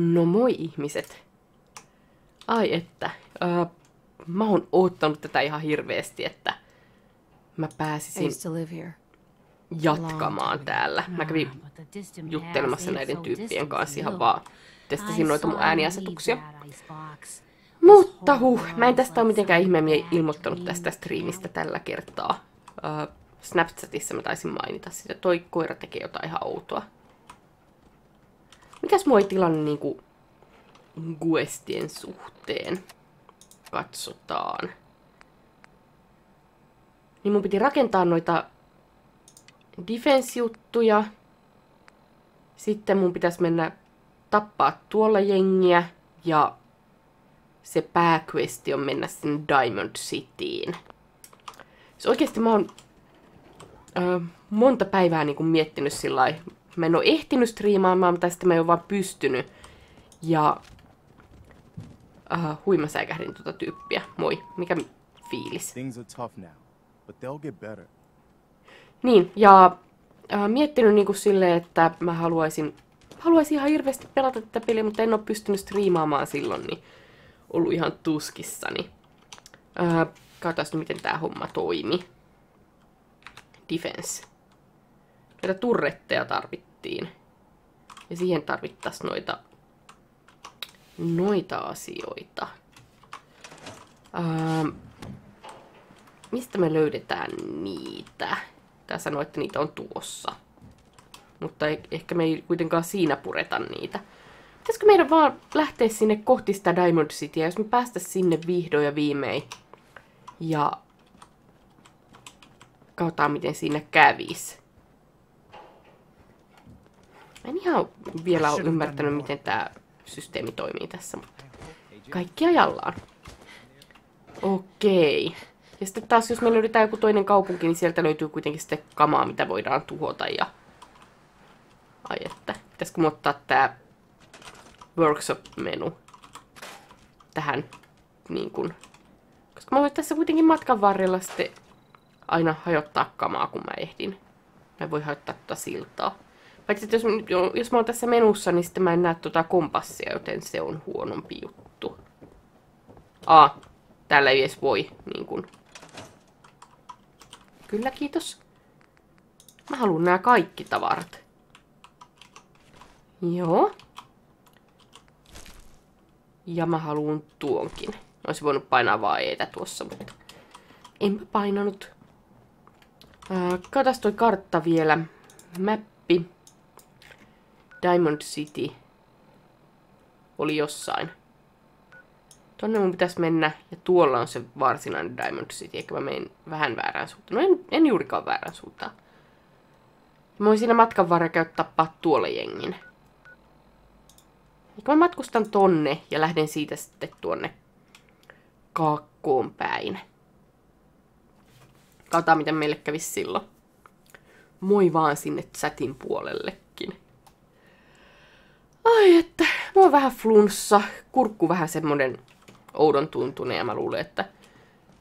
No moi ihmiset. Ai että. Öö, mä oon oottanut tätä ihan hirveästi, että mä pääsisin jatkamaan täällä. Mä kävin juttelemassa näiden tyyppien kanssa ihan vaan. Testasin noita mun ääniasetuksia. Mutta huh, mä en tästä ole mitenkään ihmeemmin ilmoittanut tästä striimistä tällä kertaa. Öö, Snapchatissa mä taisin mainita sitä. Toi koira tekee jotain ihan outoa. Mikäs ei tilanne niinku Guestien suhteen? Katsotaan. Niin mun piti rakentaa noita defense-juttuja. Sitten mun pitäisi mennä tappaa tuolla jengiä. Ja se pääquesti on mennä sinne Diamond Cityin. Se oikeesti mä oon ö, monta päivää niin miettinyt sillä. Mä en oo ehtinyt striimaamaan, mutta sitten mä en oo vaan pystynyt. Ja uh, hui mä säikähdin tuota tyyppiä. Moi, mikä fiilis? Now. Niin, ja äh, miettinyt niinku silleen, että mä haluaisin, haluaisin ihan hirveästi pelata tätä peliä, mutta en ole pystynyt striimaamaan silloin, niin ollut ihan tuskissani. Äh, katsotaan miten tämä homma toimi. Defense. Näitä turretteja tarvittiin. Ja siihen tarvittaisiin noita, noita asioita. Ähm, mistä me löydetään niitä? Tää sanoo, että niitä on tuossa. Mutta e- ehkä me ei kuitenkaan siinä pureta niitä. Pitäisikö meidän vaan lähteä sinne kohti sitä Diamond Cityä, jos me päästä sinne vihdoin ja viimein. Ja katsotaan, miten siinä kävis. En ihan vielä ole ymmärtänyt, miten tämä systeemi toimii tässä, mutta kaikki ajallaan. Okei. Ja sitten taas, jos me löydetään joku toinen kaupunki, niin sieltä löytyy kuitenkin sitten kamaa, mitä voidaan tuhota. Ja... Ai että, pitäisikö ottaa tää workshop-menu tähän niin kuin... Koska mä voin tässä kuitenkin matkan varrella sitten aina hajottaa kamaa, kun mä ehdin. Mä voi hajottaa tuota siltaa. Paitsi, että jos, jos mä oon tässä menussa, niin sitten mä en näe tuota kompassia, joten se on huonompi juttu. Aa, täällä ei edes voi niin kuin, Kyllä, kiitos. Mä haluan nämä kaikki tavarat. Joo. Ja mä haluan tuonkin. Olisi voinut painaa vaan eetä tuossa, mutta enpä painanut. Katas toi kartta vielä. Mappi. Diamond City. Oli jossain. Tonne mun pitäisi mennä, ja tuolla on se varsinainen Diamond City, eikä mä menen vähän väärään suuntaan. No en, en juurikaan väärään suuntaan. Mä voin siinä matkan varrella käydä tappaa tuolla jengin. Mä matkustan tonne ja lähden siitä sitten tuonne kaakkoon päin. Katsotaan, miten meille kävisi silloin. Moi vaan sinne chatin puolellekin. Ai että, mä oon vähän flunssa, kurkku vähän semmonen oudon tuntunen ja mä luulen, että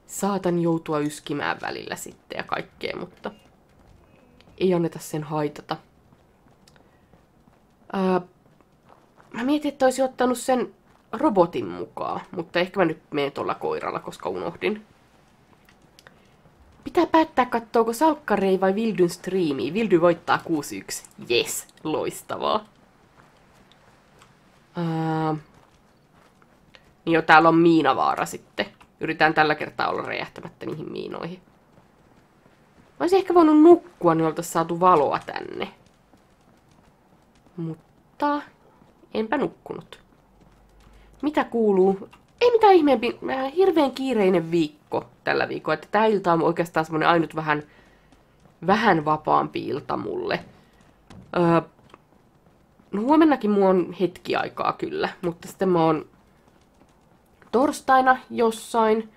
saatan joutua yskimään välillä sitten ja kaikkea, mutta ei anneta sen haitata. Ää, mä mietin, että olisin ottanut sen robotin mukaan, mutta ehkä mä nyt menen tuolla koiralla, koska unohdin. Pitää päättää, katsoako Salkkarei vai Vildyn striimi. Vildy voittaa 6-1. Yes, loistavaa. Niin jo täällä on miinavaara sitten. Yritän tällä kertaa olla räjähtämättä niihin miinoihin. Mä olisin ehkä voinut nukkua, niin oltaisiin saatu valoa tänne. Mutta enpä nukkunut. Mitä kuuluu? Ei mitään ihmeempi. Hirveän kiireinen viikko tällä viikolla. Että tää ilta on oikeastaan semmonen ainut vähän, vähän vapaampi ilta mulle. Öö, no huomennakin mulla on hetki aikaa kyllä, mutta sitten mä oon torstaina jossain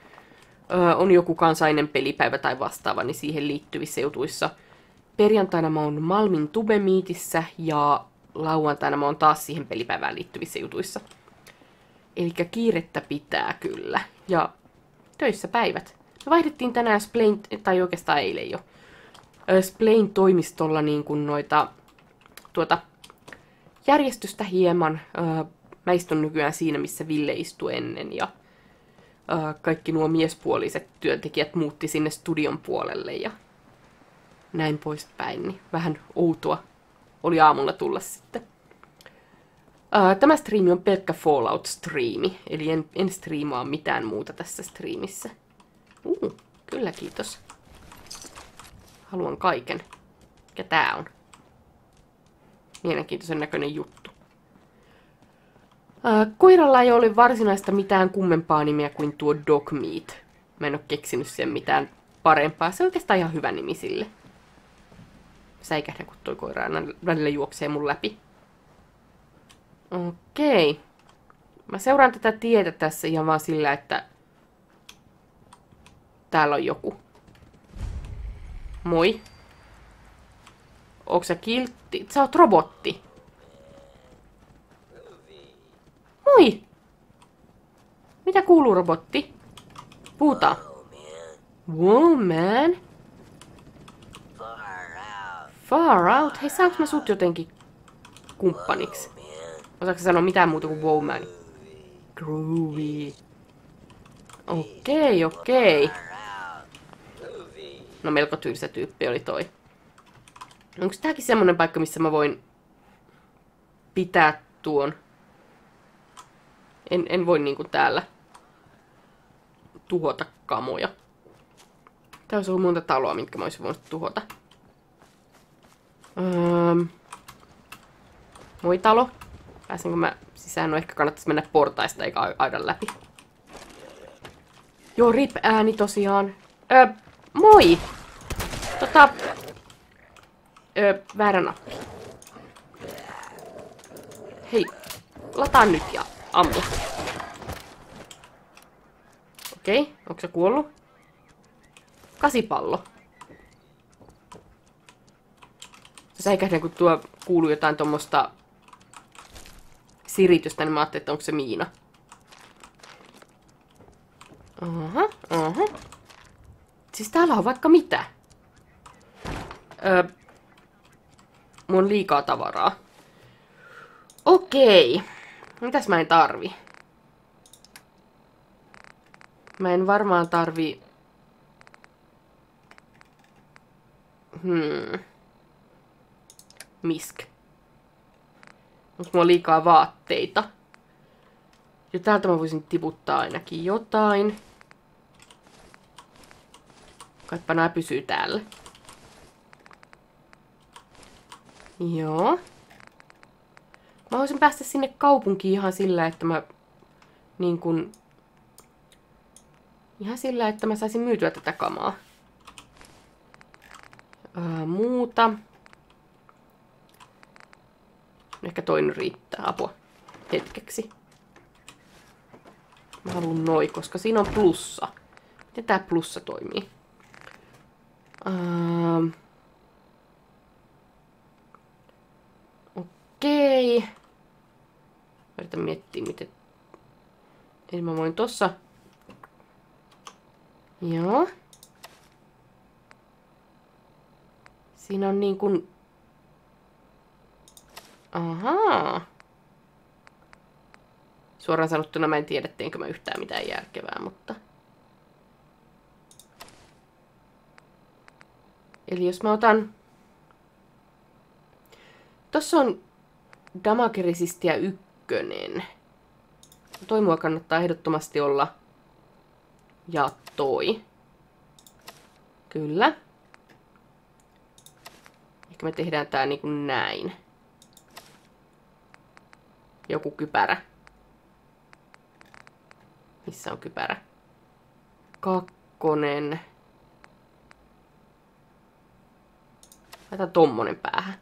ö, on joku kansainen pelipäivä tai vastaava, niin siihen liittyvissä jutuissa. Perjantaina mä oon Malmin Tubemiitissä ja lauantaina mä oon taas siihen pelipäivään liittyvissä jutuissa. Eli kiirettä pitää kyllä. Ja töissä päivät. Me vaihdettiin tänään Splain, tai oikeastaan eilen jo, Splain toimistolla niin kuin noita, tuota, järjestystä hieman. Mä istun nykyään siinä, missä Ville istui ennen ja kaikki nuo miespuoliset työntekijät muutti sinne studion puolelle ja näin poispäin. Niin vähän outoa oli aamulla tulla sitten. Tämä striimi on pelkkä Fallout-striimi, eli en, en striimaa mitään muuta tässä striimissä. Uh, kyllä kiitos. Haluan kaiken. Mikä tää on? Mielenkiintoisen näköinen juttu. Ää, koiralla ei ole varsinaista mitään kummempaa nimeä kuin tuo Dog Meat. Mä en oo keksinyt sen mitään parempaa. Se on oikeastaan ihan hyvä nimi sille. Säikähdän, kun toi koira aina välillä juoksee mun läpi. Okei. Mä seuraan tätä tietä tässä ihan vaan sillä, että täällä on joku. Moi. Onko sä kiltti? Sä oot robotti. Moi! Mitä kuuluu, robotti? Puhutaan. Wow, man. Far out. Hei, saanko mä sut jotenkin kumppaniksi? Osaatko sanoa mitään muuta kuin wow, man? Groovy. Okei, okei. No melko tylsä tyyppi oli toi. Onko tääkin semmonen paikka, missä mä voin pitää tuon? En, en voi niinku täällä tuhota kamoja. Tää olisi ollut monta taloa, mitkä mä olisin voinut tuhota. Öö, moi talo. Pääsenkö mä sisään? No ehkä kannattaisi mennä portaista eikä aidan läpi. Joo, rip ääni tosiaan. Öö, moi! Tota... Öö, väärä nappi. Hei, lataa nyt ja ammu. Okei, onko se kuollut? Kasipallo. Säikähdän, kun tuo kuuluu jotain tuommoista siritystä, niin mä ajattelin, että onko se Miina. Aha, aha. Siis täällä on vaikka mitä. Öö, mun on liikaa tavaraa. Okei. Mitäs mä en tarvi? Mä en varmaan tarvi... Hmm. Misk. Onko mulla liikaa vaatteita? Ja täältä mä voisin tiputtaa ainakin jotain. Kaipa nää pysyy täällä. Joo. Mä voisin päästä sinne kaupunkiin ihan sillä, että mä niin kun... Ihan sillä, että mä saisin myytyä tätä kamaa. Ää, muuta. Ehkä toinen riittää apua hetkeksi. Mä haluan noin, koska siinä on plussa. Miten tää plussa toimii? Ähm. Okei. Yritän miettiä, miten... Eli mä voin tossa... Joo. Siinä on niin kuin... Ahaa. Suoraan sanottuna mä en tiedä, teenkö mä yhtään mitään järkevää, mutta... Eli jos mä otan... Tossa on Damageresistiä ykkönen. Toi mua kannattaa ehdottomasti olla. Ja toi. Kyllä. Ehkä me tehdään tää niinku näin. Joku kypärä. Missä on kypärä? Kakkonen. Laitetaan tommonen päähän.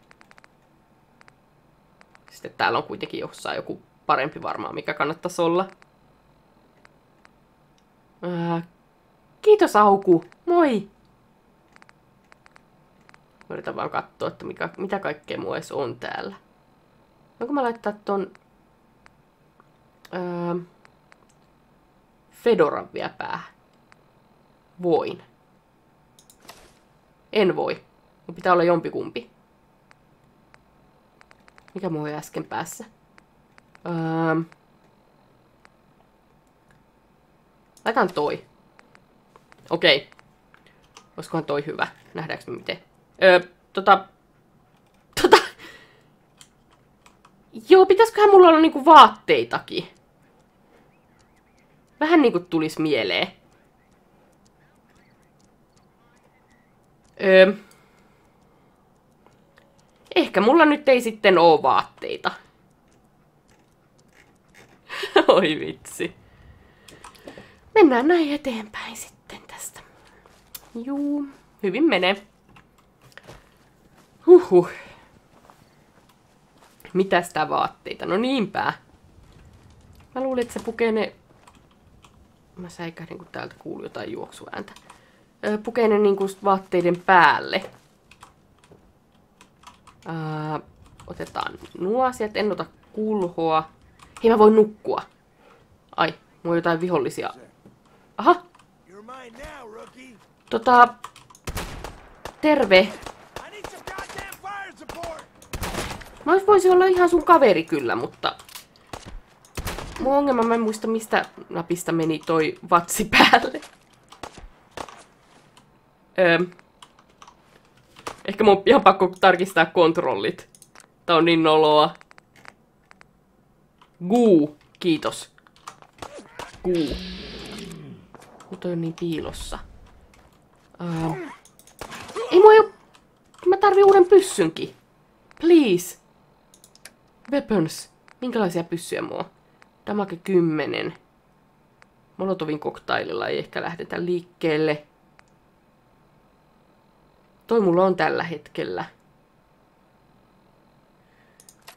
Sitten täällä on kuitenkin jossain joku parempi varmaan, mikä kannattaisi olla. Ää, kiitos Auku, moi! Yritän vaan katsoa, että mikä, mitä kaikkea mua edes on täällä. Voinko mä laittaa ton... Ää, Fedoran vielä päähän? Voin. En voi. Mun pitää olla jompikumpi. Mikä mulla oli äsken päässä? Öö, laitan toi. Okei. Olisikohan toi hyvä? Nähdäänkö me miten? Öö, tota... Tota... Joo, pitäisiköhän mulla olla niinku vaatteitakin? Vähän niinku tulis mieleen. Öö, ehkä mulla nyt ei sitten oo vaatteita. Oi vitsi. Mennään näin eteenpäin sitten tästä. Juu, hyvin menee. Huhhuh. Mitä sitä vaatteita? No niinpä. Mä luulin, että se pukee ne... Mä säikähdin, kun täältä kuuluu jotain juoksuääntä. Pukee ne niinku vaatteiden päälle. Ää, otetaan nuo asiat. En ota kulhoa. Hei, mä voin nukkua. Ai, mulla on jotain vihollisia. Aha, tota... Terve. Mä voisin olla ihan sun kaveri kyllä, mutta... Mun ongelma, mä en muista mistä napista meni toi vatsi päälle. Öö. Ehkä mun on ihan pakko tarkistaa kontrollit. Tää on niin noloa. Guu, kiitos. Guu. Mutta on niin piilossa. Öö. Ei mua jo... Mä tarvii uuden pyssynkin. Please. Weapons. Minkälaisia pyssyjä on? Damage 10. Molotovin koktaililla ei ehkä lähdetä liikkeelle. Toi mulla on tällä hetkellä.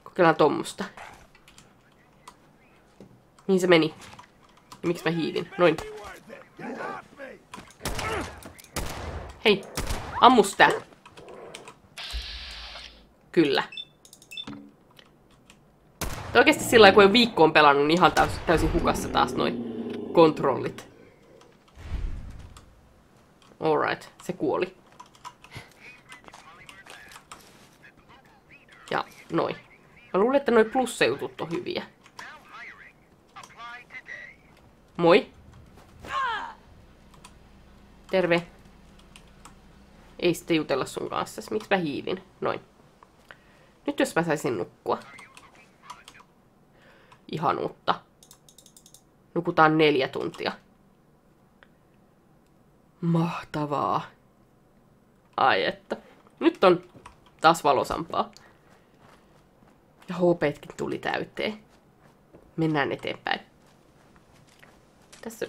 Kokeillaan tommosta. Mihin se meni? Ja miksi mä hiilin? Noin. Hei, ammu. Kyllä. Ja oikeasti sillä kun jo viikko on pelannut, niin ihan täys, täysin hukassa taas noin kontrollit. Alright, se kuoli. Ja noin. Mä luulen, että noi plussajutut on hyviä. Moi. Terve. Ei sitten jutella sun kanssa. Miksi mä hiilin? Noin. Nyt jos mä saisin nukkua. Ihanuutta. Nukutaan neljä tuntia. Mahtavaa. Ai että. Nyt on taas valosampaa. Ja HPtkin tuli täyteen. Mennään eteenpäin. Tässä...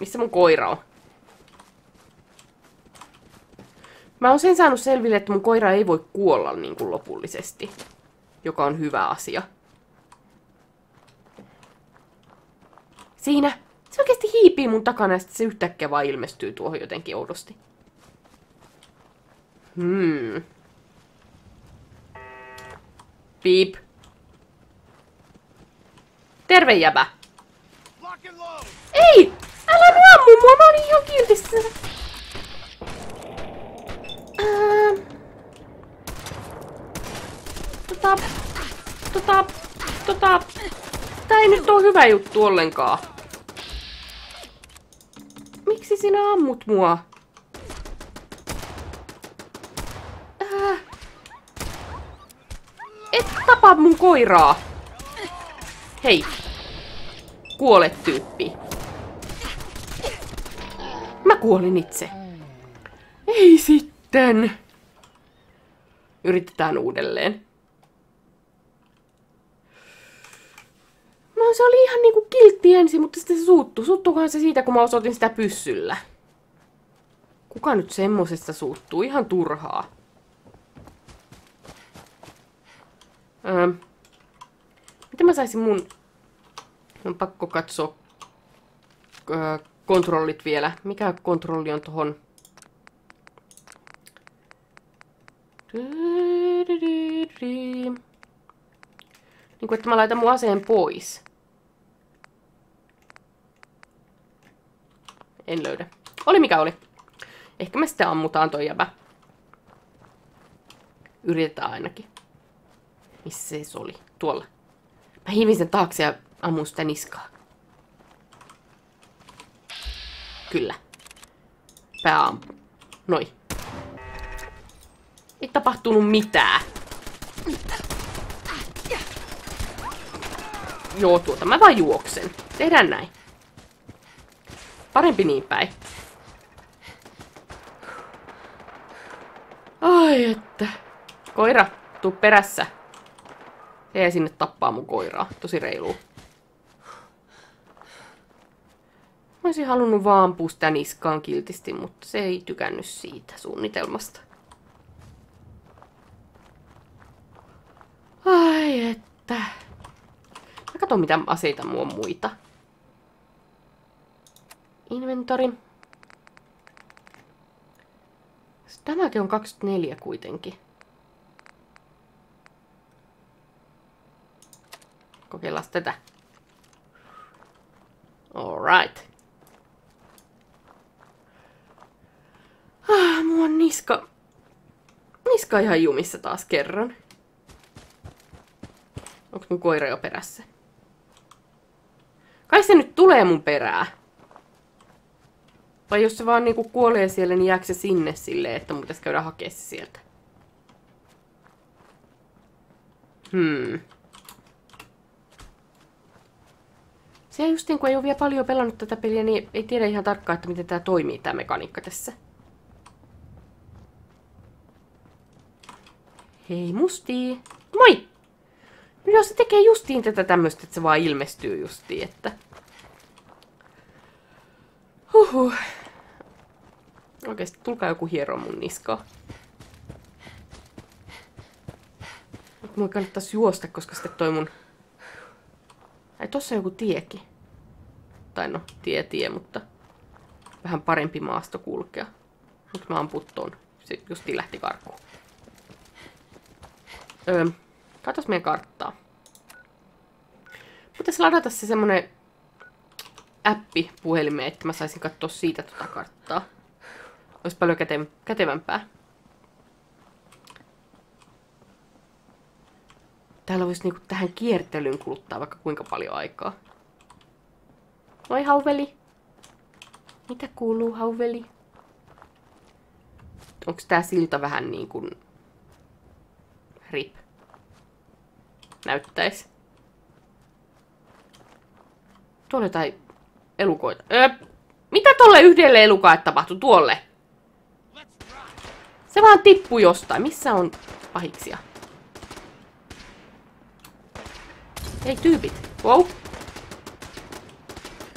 Missä mun koira on? Mä oon sen saanut selville, että mun koira ei voi kuolla niin kuin lopullisesti. Joka on hyvä asia. Siinä. Se oikeasti hiipii mun takana ja se yhtäkkiä vaan ilmestyy tuohon jotenkin oudosti. Hmm. Piip. Terve jäbä. Ei! Älä ammu mua, mä olin ihan kiltissä. Ähm. Tota... Tota... Tota... Tää ei nyt oo hyvä juttu ollenkaan. Miksi sinä ammut mua? Äh. Et tapa mun koiraa. Hei. Kuole tyyppi. Mä kuolin itse. Ei sitten. Yritetään uudelleen. No se oli ihan niinku kiltti ensin, mutta sitten se suuttu. Suuttuukohan se siitä, kun mä osoitin sitä pyssyllä? Kuka nyt semmosesta suuttuu? Ihan turhaa. Öö, miten mä saisin mun... On pakko katsoa öö, kontrollit vielä. Mikä kontrolli on tohon? Niin kuin, että mä laitan mun aseen pois. En löydä. Oli mikä oli. Ehkä me sitten ammutaan toi jäbä. Yritetään ainakin. Missä se oli? Tuolla. Mä hiivin sen taakse ja ammun sitä niskaa. Kyllä. Pää ampu. Noi. Ei tapahtunut mitään. Joo, tuota mä vaan juoksen. Tehdään näin. Parempi niin päin. Ai että. Koira, tuu perässä. Ei sinne tappaa mun koiraa. Tosi reiluu. Mä olisin halunnut vaan sitä niskaan kiltisti, mutta se ei tykännyt siitä suunnitelmasta. Ai että. Mä katson mitä aseita mulla on muita. Inventori. Tämäkin on 24 kuitenkin. Kokeillaan tätä. Alright. Ah, mua on niska... Niska ihan jumissa taas kerran. Onko mun koira jo perässä? Kai se nyt tulee mun perää. Vai jos se vaan niinku kuolee siellä, niin jääkö se sinne silleen, että mun pitäisi käydä hakea sieltä? Hmm. Se justiin, kun ei ole vielä paljon pelannut tätä peliä, niin ei tiedä ihan tarkkaan, että miten tämä toimii, tämä mekaniikka tässä. Hei musti! Moi! Jos se tekee justiin tätä tämmöistä, että se vaan ilmestyy justiin, että... Huhhuh. Oikeesti, tulkaa joku hiero mun niskaa. Nyt mun kannattaisi juosta, koska sitten toi mun... Ai tossa on joku tiekin. Tai no, tie tie, mutta... Vähän parempi maasto kulkea. Nyt mä amput ton. Se justiin lähti karkuun. Öö, katos meidän karttaa. Pitäisi ladata se semmonen appi puhelimeen, että mä saisin katsoa siitä tota karttaa. Olisi paljon käte kätevämpää. Täällä voisi niinku tähän kiertelyyn kuluttaa vaikka kuinka paljon aikaa. Moi hauveli. Mitä kuuluu hauveli? Onks tää silta vähän niin kuin rip? Näyttäis. Tuolla jotain elukoita. Öö, mitä tolle yhdelle elukalle tapahtui tuolle? Se vaan tippui jostain. Missä on pahiksia? Ei tyypit. Wow.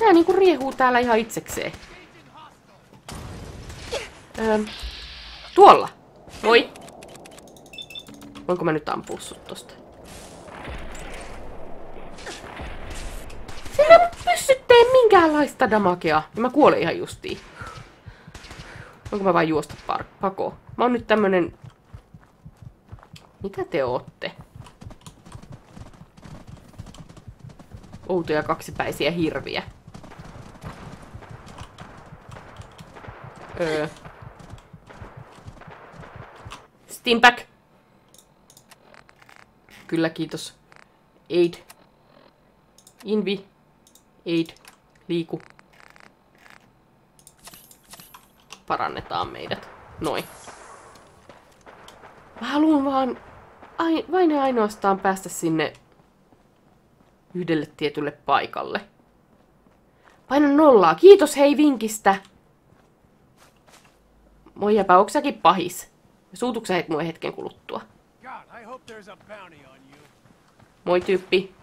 Tää niinku riehuu täällä ihan itsekseen. Öö, tuolla. Moi. Voinko mä nyt ampua sut tosta? Sillä pyssyt tee minkäänlaista damakea. Ja mä kuolen ihan justiin. Onko mä vain juosta pako? Mä oon nyt tämmönen... Mitä te ootte? Outoja kaksipäisiä hirviä. Öö. Steampack. Kyllä, kiitos. Aid. Invi. Aid. Liiku. Parannetaan meidät. Noin. Mä haluan vaan ai, vain ja ainoastaan päästä sinne yhdelle tietylle paikalle. Paina nollaa. Kiitos hei vinkistä. Moi jäpä, onko säkin pahis? Suutuksä heit mulle hetken kuluttua? Moi tyyppi.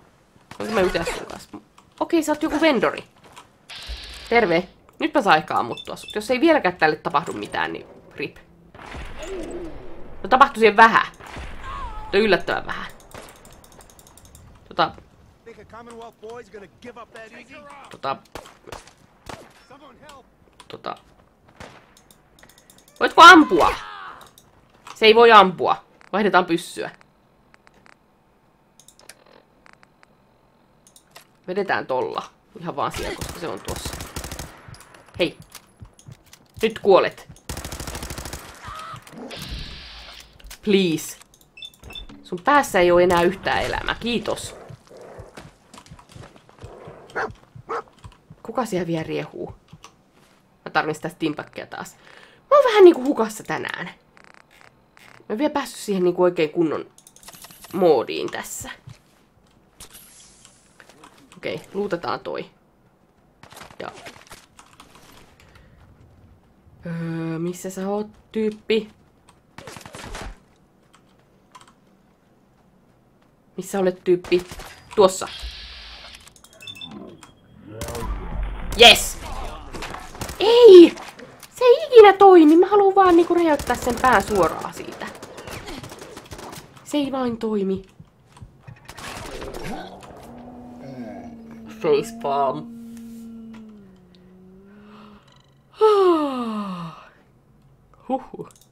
Onko mä yhdessä sun kanssa? Okei, sä oot joku vendori. Terve. Nyt mä saan aikaa ammuttua sut. Jos ei vieläkään tälle tapahdu mitään, niin rip. No tapahtui siihen vähän. Mutta yllättävän vähän. Tota, Think a Voitko ampua? Se ei voi ampua. Vaihdetaan pyssyä. Vedetään tolla. Ihan vaan siellä, koska se on tuossa. Hei. Nyt kuolet. Please. Sun päässä ei ole enää yhtään elämää. Kiitos. Kuka siellä vielä riehuu? Mä tarvitsen sitä taas. Oon vähän niinku hukassa tänään. Mä en vielä päässyt siihen niinku oikein kunnon moodiin tässä. Okei, luutetaan toi. Ja. Öö, missä sä oot, tyyppi? Missä olet, tyyppi? Tuossa. Yes! Ei! Se ei ikinä toimi. Mä haluan vaan niinku räjäyttää sen pään suoraan siitä. Se ei vain toimi. Facepalm. Huhhuh.